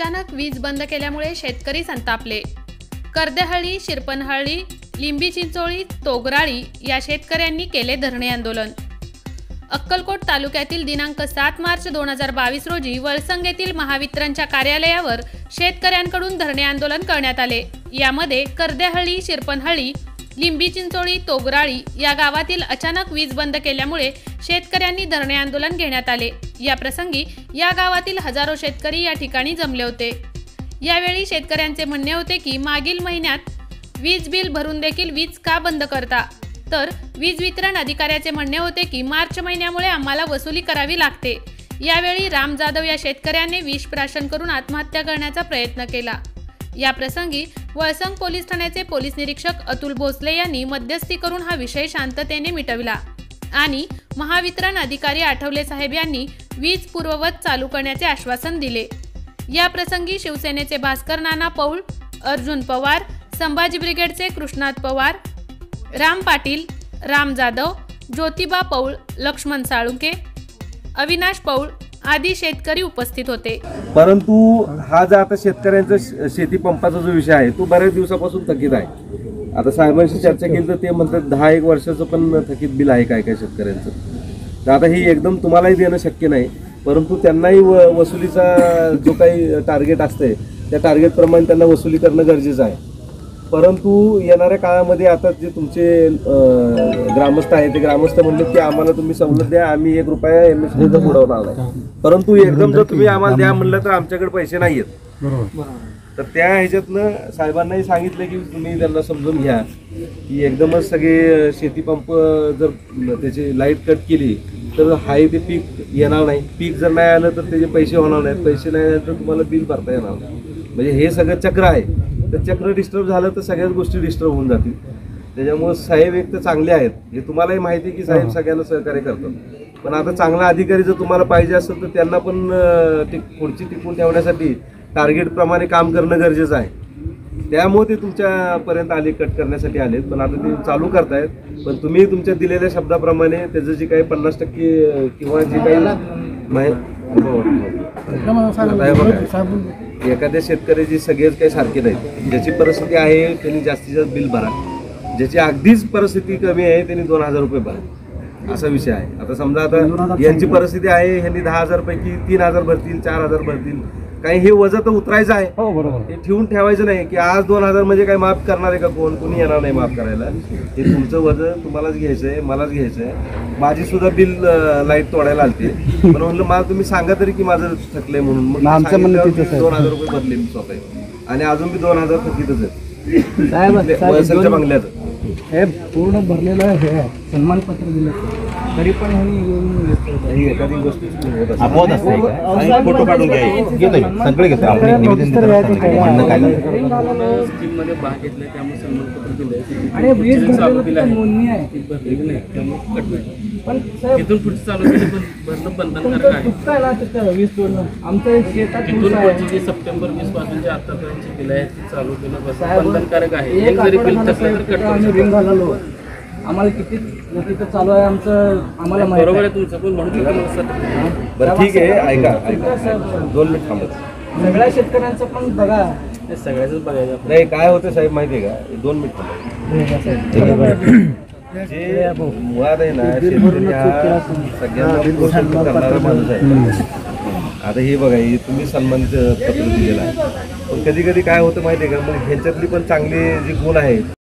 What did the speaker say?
अचानक वीज बंद केल्यामुळे शेतकरी संतापले. कर्देहळी शिरपनहळ्ळी लिंबी चिंचोळी तोगराळी या शेतकऱ्यांनी केले धरणे आंदोलन. अक्कलकोट तालुक्यातील दिनांक सात मार्च दोन हजार बावीस रोजी वळसंग येथील महावितरणच्या कार्यालयावर शेतकऱ्यांकडून धरणे आंदोलन करण्यात आले. यामध्ये कर्देहळी शिरपनहळ्ळी लिंबी चिंचोळी तोगराळी या गावातील अचानक वीज बंद केल्यामुळे शेतकऱ्यांनी धरणे आंदोलन घेण्यात आले. या प्रसंगी या गावातील हजारो शेतकरी या ठिकाणी जमले होते. यावेळी शेतकऱ्यांचे म्हणणे होते की मागील महिन्यात वीज बिल भरून देखील वीज का बंद करता? तर वीज वितरण अधिकाऱ्याचे म्हणणे होते की मार्च महिन्यामुळे आम्हाला वसुली करावी लागते. यावेळी राम जाधव या शेतकऱ्याने विष प्राशन करून आत्महत्या करण्याचा प्रयत्न केला. या प्रसंगी वळसंग पोलीस ठाण्याचे पोलीस निरीक्षक अतुल भोसले यांनी मध्यस्थी करून हा विषय शांततेने मिटविला. आणि महावितरण अधिकारी आठवले साहेब यांनी वीज पूर्ववत चालू करण्याचे आश्वासन दिले. या प्रसंगी शिवसेनेचे भास्कर नाना पौळ अर्जुन पवार संभाजी ब्रिगेडचे कृष्णात पवार राम पाटील राम जाधव ज्योतिबा पौळ लक्ष्मण साळुंके अविनाश पौळ आदी शेतकरी उपस्थित होते. परंतु हा जो आता शेतकऱ्यांचा शेती पंपाचा जो विषय आहे तो बऱ्याच दिवसापासून थकीत आहे. आता साहेबांशी चर्चा केली तर ते म्हणतात दहा एक वर्षाचं पण थकीत बिल आहे काय काय शेतकऱ्यांचं. तर आता ही एकदम तुम्हालाही देणं शक्य नाही परंतु त्यांनाही व वसुलीचा जो काही टार्गेट असते त्या टार्गेटप्रमाणे त्यांना वसुली करणं गरजेचं आहे. परंतु येणाऱ्या काळामध्ये आता जे तुमचे ग्रामस्थ आहेत ते ग्रामस्थ म्हणले की आम्हाला तुम्ही सवलत द्या आम्ही एक रुपया एम एस बुडवणार नाही. परंतु एकदम जर तुम्ही आम्हाला द्या म्हणलं तर आमच्याकडे पैसे नाही आहेत तर त्या ह्याच्यातनं साहेबांनाही सांगितलं की तुम्ही त्यांना समजून घ्या. की एकदमच सगळे शेती पंप जर त्याची लाइट कट केली तर हाय ते पीक येणार नाही. पीक जर नाही आलं तर त्याचे पैसे होणार नाहीत. पैसे नाही आले तर तुम्हाला बिल भरता येणार नाही. म्हणजे हे सगळं चक्र आहे. तर चक्र डिस्टर्ब झालं तर सगळ्याच गोष्टी डिस्टर्ब होऊन जातील. त्याच्यामुळे साहेब एक तर चांगले आहेत. हे तुम्हालाही माहिती आहे की साहेब सगळ्यांना सहकार्य करतात. पण आता चांगला अधिकारी जर तुम्हाला पाहिजे असेल तर त्यांना पण टिक पुढची टिकून ठेवण्यासाठी टार्गेट प्रमाणे काम करणं गरजेचं आहे. त्यामुळे ते तुमच्यापर्यंत आले कट करण्यासाठी आलेत. पण आता ते चालू करतायत. पण तुम्ही तुमच्या दिलेल्या शब्दाप्रमाणे त्याचं जे काही पन्नास टक्के किंवा जे काही हो, हो. बघा. एखाद्या शेतकऱ्याची सगळेच काही सारखे नाहीत. ज्याची परिस्थिती आहे त्यांनी जास्तीत जास्त बिल भरा. ज्याची अगदीच परिस्थिती कमी आहे त्यांनी दोन हजार रुपये भरा. असा विषय आहे. आता समजा आता यांची परिस्थिती आहे ह्यांनी दहा हजार पैकी तीन हजार भरतील चार हजार भरतील. काही हे वजन तर उतरायचं आहे. हो बरोबर. हे ठेवून ठेवायचं नाही की आज दोन हजार म्हणजे काय माफ करणार आहे का कोण? कोणी येणार नाही माफ करायला. हे तुमचं वजन तुम्हालाच घ्यायचं आहे मलाच घ्यायचं आहे माझी सुद्धा बिल लाइट तोडायला आलते. पण म्हणलं मला तुम्ही सांगा तरी की माझं थकलंय म्हणून. मग सांगितल्यावर. दोन हजार रुपये भरले मी स्वतः. आणि अजून मी दोन हजार थकीतच आहे दोन- बंगल्याचं हे पूर्ण भरलेलं हे. सन्मानपत्र दिलं. तरी पण येऊन घेतलं. ही एखादी गोष्ट होत असते. अपवाद असते काय? फोटो काढून घ्या. घेतो मी. सगळे घेतो आपण निवेदन. म्हणणं काय नाही. स्कीममध्ये भाग घेतलाय त्यामुळे आहे नोंदणी आहे. त्यामुळे कट नाही. पण साहेब तिथून पुढचं चालू केलं पण भरणं बंधनकारक तुमचं आहे. आहे वीज तोडणं आमचं शेतात तिथून तुमचं पुढची आहे जी सप्टेंबर वीसपासून जे आतापर्यंतची बिल आहेत ती चालू केलं बंधनकारक आहे. एक जरी बिल तर कट रिंग. घालवलो आम्हाला किती तिथं चालू आहे आमचं आम्हाला माहिती बरोबर आहे. आहे तुमचं पण म्हणून बरं ठीक आहे ऐका दोन मिनिट थांबत सगळ्या शेतकऱ्यांचं पण बघा. हे सगळ्याच बघायचं आपण. नाही काय होतं साहेब माहिती आहे का? दोन मिनिट थांबा. जे मुळात आहे ना शेतकरी हा सगळ्यांना पोषण करणारा माणूस आहे. आता हे बघा हे तुम्ही सन्मान पत्र दिलेलं आहे. पण कधी कधी काय होतं माहिती आहे का? मग ह्यांच्यातली पण चांगले जे गुण आहेत